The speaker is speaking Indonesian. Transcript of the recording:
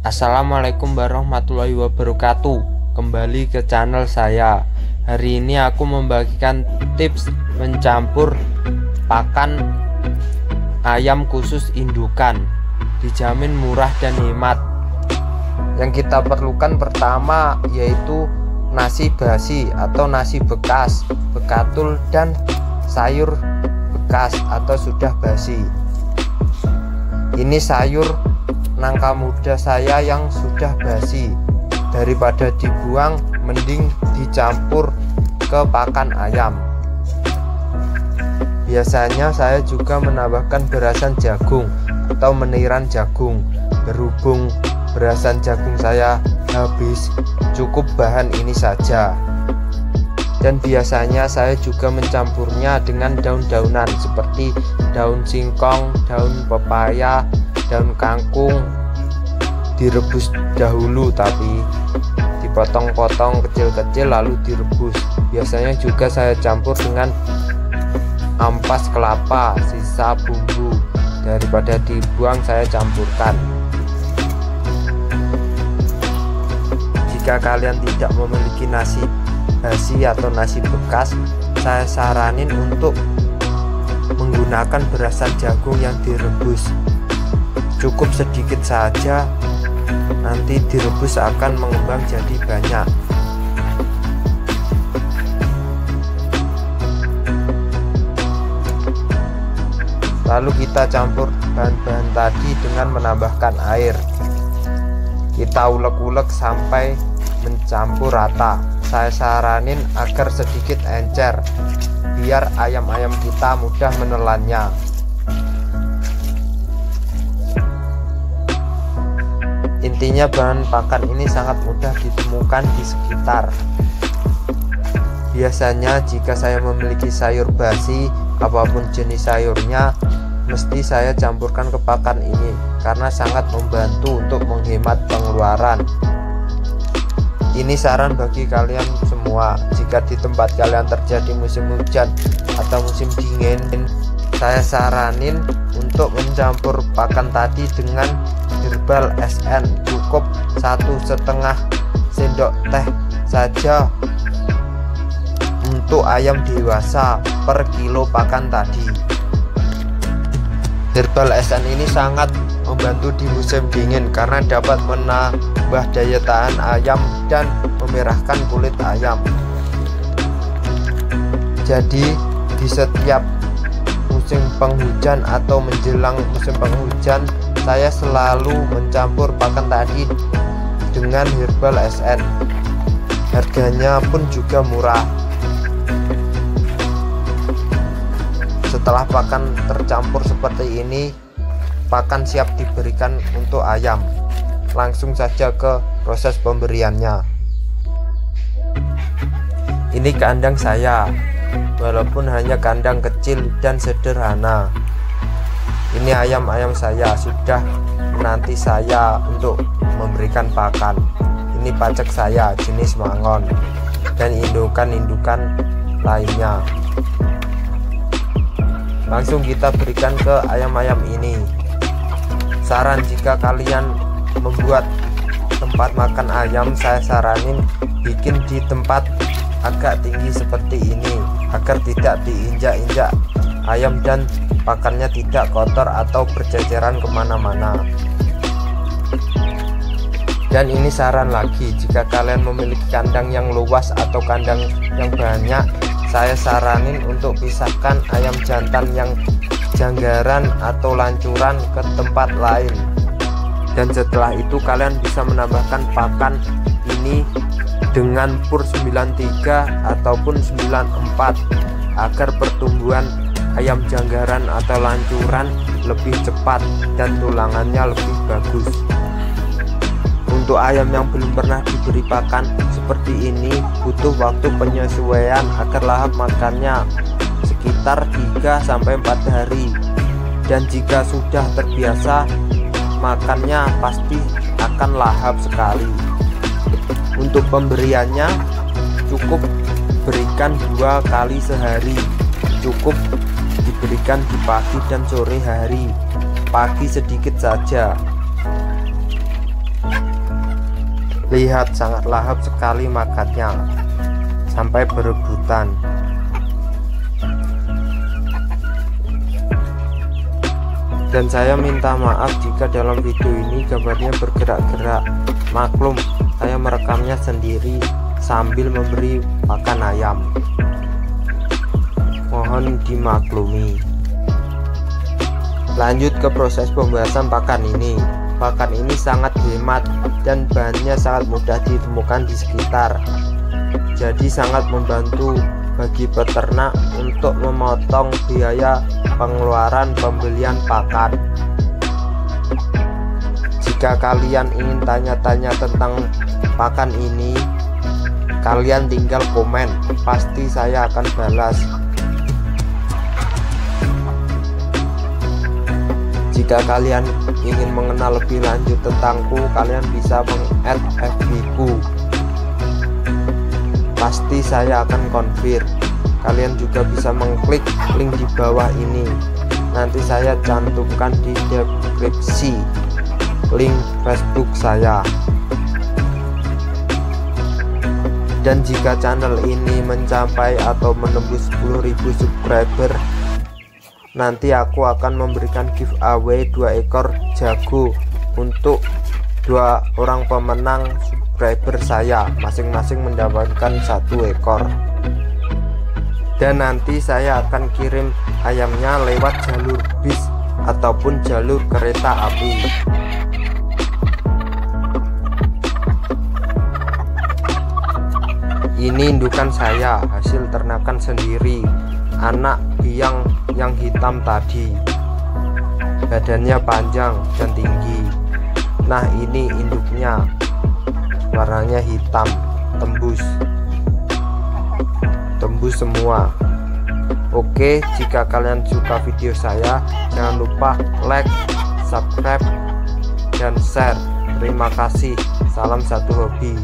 Assalamualaikum warahmatullahi wabarakatuh. Kembali ke channel saya. Hari ini aku membagikan tips mencampur pakan ayam khusus indukan. Dijamin murah dan hemat Yang kita perlukan pertama yaitu nasi basi atau nasi bekas Bekatul dan sayur bekas atau sudah basi. Ini sayur nangka muda saya yang sudah basi. Daripada dibuang mending dicampur ke pakan ayam. Biasanya saya juga menambahkan berasan jagung atau meniran jagung. Berhubung berasan jagung saya habis cukup bahan ini saja. Dan biasanya saya juga mencampurnya dengan daun-daunan seperti daun singkong, daun pepaya, daun kangkung direbus dahulu tapi dipotong-potong kecil-kecil lalu direbus. Biasanya juga saya campur dengan ampas kelapa sisa bumbu. Daripada dibuang saya campurkan. Jika kalian tidak memiliki nasi basi atau nasi bekas saya saranin untuk menggunakan berasan jagung yang direbus cukup sedikit saja. Nanti direbus akan mengembang jadi banyak. Lalu kita campur bahan-bahan tadi dengan menambahkan air. Kita ulek-ulek sampai mencampur rata. Saya saranin agar sedikit encer biar ayam-ayam kita mudah menelannya intinya bahan pakan ini sangat mudah ditemukan di sekitar. Biasanya jika saya memiliki sayur basi apa pun jenis sayurnya mesti saya campurkan ke pakan ini karena sangat membantu untuk menghemat pengeluaran. Ini saran bagi kalian semua. Jika di tempat kalian terjadi musim hujan atau musim dingin saya saranin untuk mencampur pakan tadi dengan herbal SN cukup satu setengah sendok teh saja. Untuk ayam dewasa per kilo pakan tadi. Herbal SN ini sangat membantu di musim dingin karena dapat menambah daya tahan ayam dan memerahkan kulit ayam. Jadi di setiap musim penghujan atau menjelang musim penghujan saya selalu mencampur pakan tadi dengan herbal SN harganya pun juga murah. Setelah pakan tercampur seperti ini pakan siap diberikan untuk ayam. Langsung saja ke proses pemberiannya. Ini kandang saya walaupun hanya kandang kecil dan sederhana ini ayam-ayam saya. Sudah menanti saya untuk memberikan pakan. Ini pacek saya jenis mangon. Dan indukan-indukan lainnya. Langsung kita berikan ke ayam-ayam ini. Saran jika kalian membuat tempat makan ayam saya saranin bikin di tempat agak tinggi seperti ini agar tidak diinjak-injak ayam dan pakannya tidak kotor atau berceceran ke mana-mana. Dan ini saran lagi jika kalian memiliki kandang yang luas atau kandang yang banyak saya saranin untuk pisahkan ayam jantan yang janggaran atau lancuran ke tempat lain. Dan setelah itu kalian bisa menambahkan pakan ini dengan pur 93 ataupun 94 agar pertumbuhan ayam janggaran atau lancuran lebih cepat dan tulangannya lebih bagus. Untuk ayam yang belum pernah diberi pakan seperti ini butuh waktu penyesuaian agar lahap makannya sekitar 3-4 hari. Dan jika sudah terbiasa makannya pasti akan lahap sekali. Untuk pemberiannya cukup berikan dua kali sehari. Cukup diberikan di pagi dan sore hari. Pagi sedikit saja. Lihat sangat lahap sekali makannya sampai berebutan. Dan saya minta maaf jika dalam video ini gambarnya bergerak-gerak. Maklum saya merekamnya sendiri sambil memberi pakan ayam mohon dimaklumi lanjut ke proses pembahasan pakan ini pakan ini sangat hemat dan bahannya sangat mudah ditemukan di sekitar jadi sangat membantu bagi peternak untuk memotong biaya pengeluaran pembelian pakan. Jika kalian ingin tanya-tanya tentang pakan ini, kalian tinggal komen, pasti saya akan balas. Jika kalian ingin mengenal lebih lanjut tentangku, kalian bisa meng-add FB ku pasti saya akan konfir kalian juga bisa mengklik link di bawah ini. Nanti saya cantumkan di deskripsi link Facebook saya. Dan jika channel ini mencapai atau menembus 10.000 subscriber nanti aku akan memberikan giveaway dua ekor jago untuk dua orang pemenang subscriber saya masing-masing mendapatkan satu ekor. Dan nanti saya akan kirim ayamnya lewat jalur bis ataupun jalur kereta api. Ini indukan saya hasil ternakan sendiri. Anak biang yang hitam tadi. Badannya panjang dan tinggi. Nah ini induknya. Warnanya hitam tembus. Tembus semua. Oke jika kalian suka video saya jangan lupa like subscribe dan share. Terima kasih. Salam satu hobi